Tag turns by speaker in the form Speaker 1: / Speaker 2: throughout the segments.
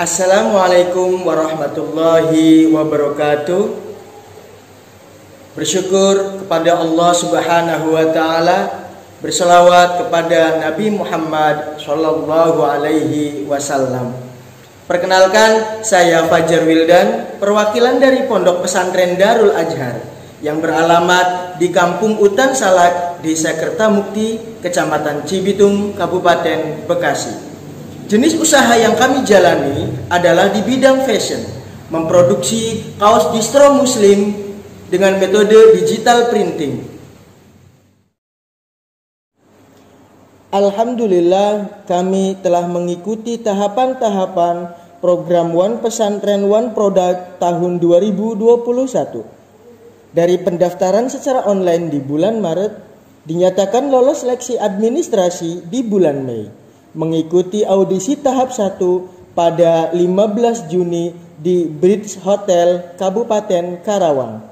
Speaker 1: Assalamualaikum warahmatullahi wabarakatuh. Bersyukur kepada Allah Subhanahu wa taala, berselawat kepada Nabi Muhammad sallallahu alaihi wasallam. Perkenalkan, saya Fajar Wildan, perwakilan dari Pondok Pesantren Darul Ajhar yang beralamat di Kampung Utan Salak, Desa Kertamukti, Kecamatan Cibitung, Kabupaten Bekasi. Jenis usaha yang kami jalani adalah di bidang fashion, memproduksi kaos distro muslim dengan metode digital printing. Alhamdulillah kami telah mengikuti tahapan-tahapan program One Pesantren One Product tahun 2021. Dari pendaftaran secara online di bulan Maret, dinyatakan lolos seleksi administrasi di bulan Mei mengikuti audisi tahap 1 pada 15 Juni di Bridge Hotel Kabupaten Karawang.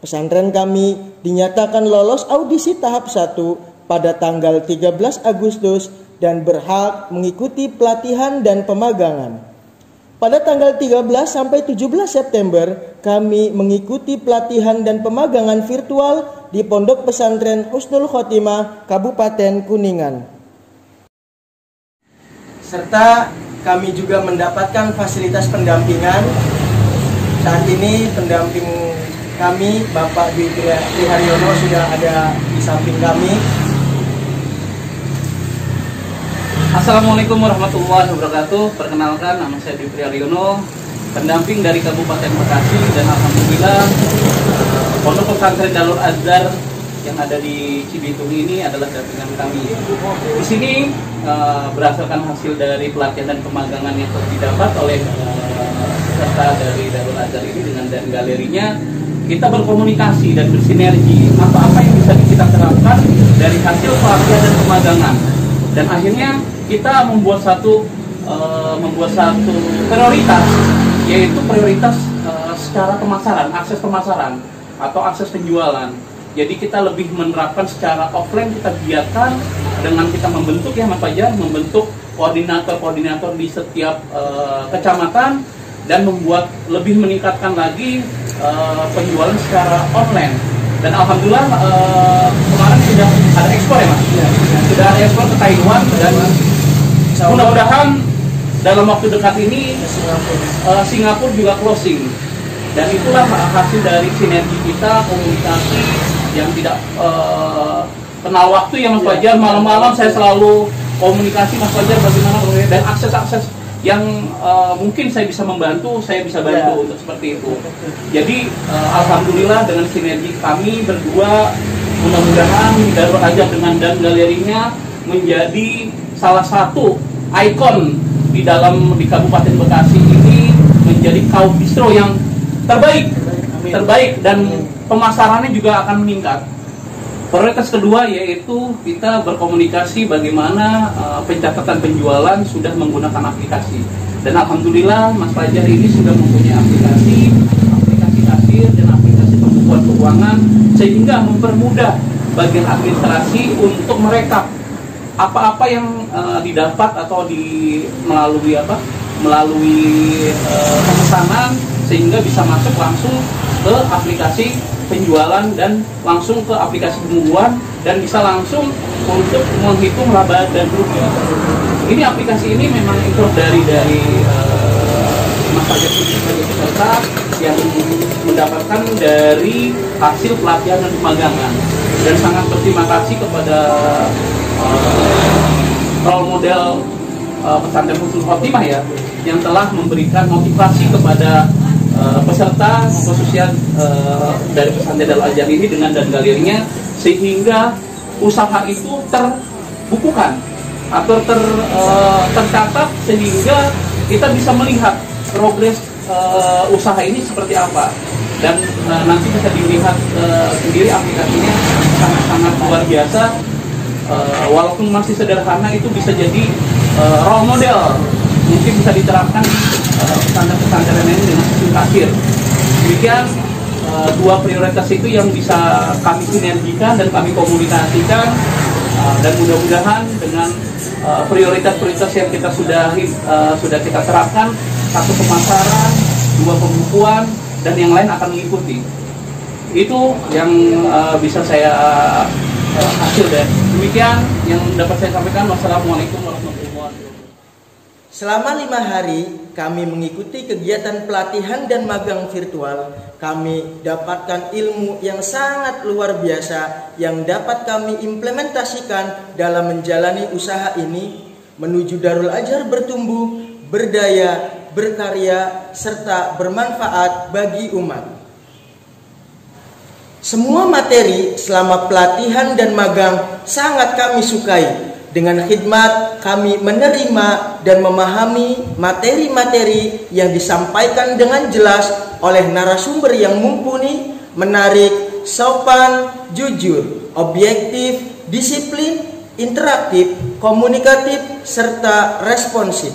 Speaker 1: Pesantren kami dinyatakan lolos audisi tahap 1 pada tanggal 13 Agustus dan berhak mengikuti pelatihan dan pemagangan. Pada tanggal 13 sampai 17 September, kami mengikuti pelatihan dan pemagangan virtual di Pondok Pesantren Husnul Khotimah, Kabupaten Kuningan serta kami juga mendapatkan fasilitas pendampingan. Saat ini pendamping kami Bapak Dwi Triharyono sudah ada di samping kami.
Speaker 2: Assalamualaikum warahmatullahi wabarakatuh. Perkenalkan nama saya Dwi Triharyono, pendamping dari Kabupaten Bekasi dan alhamdulillah Pondok Pesantren Dalur Azhar yang ada di Cibitung ini adalah dampingan kami. Di sini uh, berdasarkan hasil dari pelatihan dan pemagangan yang didapat oleh uh, peserta dari Darul Azhar ini dengan dan galerinya, kita berkomunikasi dan bersinergi apa-apa yang bisa kita terapkan dari hasil pelatihan dan pemagangan. Dan akhirnya kita membuat satu uh, membuat satu prioritas yaitu prioritas uh, secara pemasaran, akses pemasaran atau akses penjualan jadi kita lebih menerapkan secara offline kita biarkan dengan kita membentuk ya Mas Fajar, membentuk koordinator-koordinator di setiap uh, kecamatan dan membuat lebih meningkatkan lagi uh, penjualan secara online. Dan alhamdulillah uh, kemarin sudah ada ekspor ya Mas. Ya, sudah ada ekspor ke Taiwan dan mudah-mudahan dalam waktu dekat ini uh, Singapura juga closing. Dan itulah hasil dari sinergi kita komunikasi yang tidak uh, kenal waktu ya Mas Fajar malam-malam saya selalu komunikasi Mas Fajar bagaimana dan akses-akses yang uh, mungkin saya bisa membantu, saya bisa bantu ya. untuk seperti itu. Jadi uh, alhamdulillah dengan sinergi kami berdua mudah-mudahan Darul Ajab dengan dan galerinya menjadi salah satu ikon di dalam di Kabupaten Bekasi ini menjadi kaum bistro yang terbaik, terbaik dan pemasarannya juga akan meningkat. Prioritas kedua yaitu kita berkomunikasi bagaimana uh, pencatatan penjualan sudah menggunakan aplikasi. Dan alhamdulillah Mas Fajar ini sudah mempunyai aplikasi, aplikasi kasir dan aplikasi pembukuan keuangan sehingga mempermudah bagian administrasi untuk mereka apa-apa yang uh, didapat atau di melalui apa melalui uh, pemesanan sehingga bisa masuk langsung ke aplikasi penjualan dan langsung ke aplikasi pembukuan dan bisa langsung untuk menghitung laba dan rugi. Ini aplikasi ini memang improve dari dari uh, masyarakat peserta yang mendapatkan dari hasil pelatihan dan pemagangan dan sangat berterima kasih kepada uh, role model uh, pesantren Husnul Khotimah ya yang telah memberikan motivasi kepada uh, peserta khususnya uh, dari pesantren Al Azhar ini dengan dan galerinya sehingga usaha itu terbukukan atau ter, uh, tercatat sehingga kita bisa melihat progres usaha ini seperti apa. Dan nanti bisa dilihat sendiri aplikasinya sangat-sangat luar biasa. Walaupun masih sederhana itu bisa jadi role model mungkin bisa diterapkan di uh, pesantren-pesantren ini dengan sistem kasir. Demikian uh, dua prioritas itu yang bisa kami sinergikan dan kami komunikasikan uh, dan mudah-mudahan dengan prioritas-prioritas yang kita sudah sudah kita terapkan satu pemasaran, dua pembukuan, dan yang lain akan mengikuti. Itu yang bisa saya hasil deh. Demikian yang dapat saya sampaikan. Wassalamualaikum warahmatullahi wabarakatuh.
Speaker 1: Selama lima hari, kami mengikuti kegiatan pelatihan dan magang virtual. Kami dapatkan ilmu yang sangat luar biasa yang dapat kami implementasikan dalam menjalani usaha ini menuju Darul Ajar bertumbuh, berdaya, berkarya, serta bermanfaat bagi umat. Semua materi selama pelatihan dan magang sangat kami sukai dengan khidmat kami menerima dan memahami materi-materi yang disampaikan dengan jelas oleh narasumber yang mumpuni, menarik, sopan, jujur, objektif, disiplin, interaktif, komunikatif, serta responsif.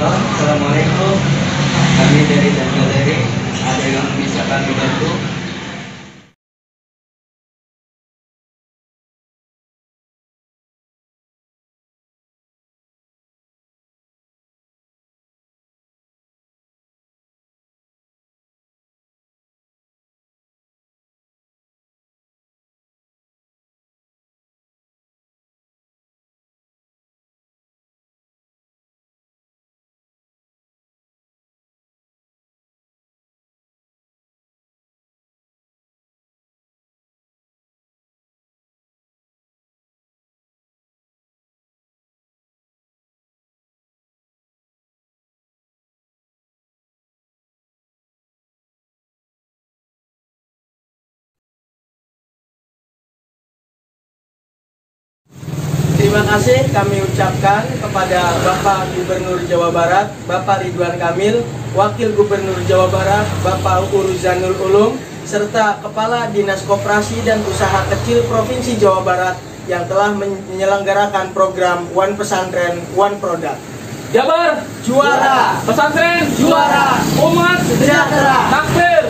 Speaker 1: Assalamualaikum. Kami dari dan dari ada yang bisa kami bantu? Terima kasih kami ucapkan kepada Bapak Gubernur Jawa Barat, Bapak Ridwan Kamil, Wakil Gubernur Jawa Barat, Bapak Uruzanul Ulum, serta Kepala Dinas Koperasi dan Usaha Kecil Provinsi Jawa Barat yang telah menyelenggarakan program One Pesantren, One Product.
Speaker 2: Jabar
Speaker 1: juara,
Speaker 2: pesantren
Speaker 1: juara,
Speaker 2: umat
Speaker 1: sejahtera.
Speaker 2: takbir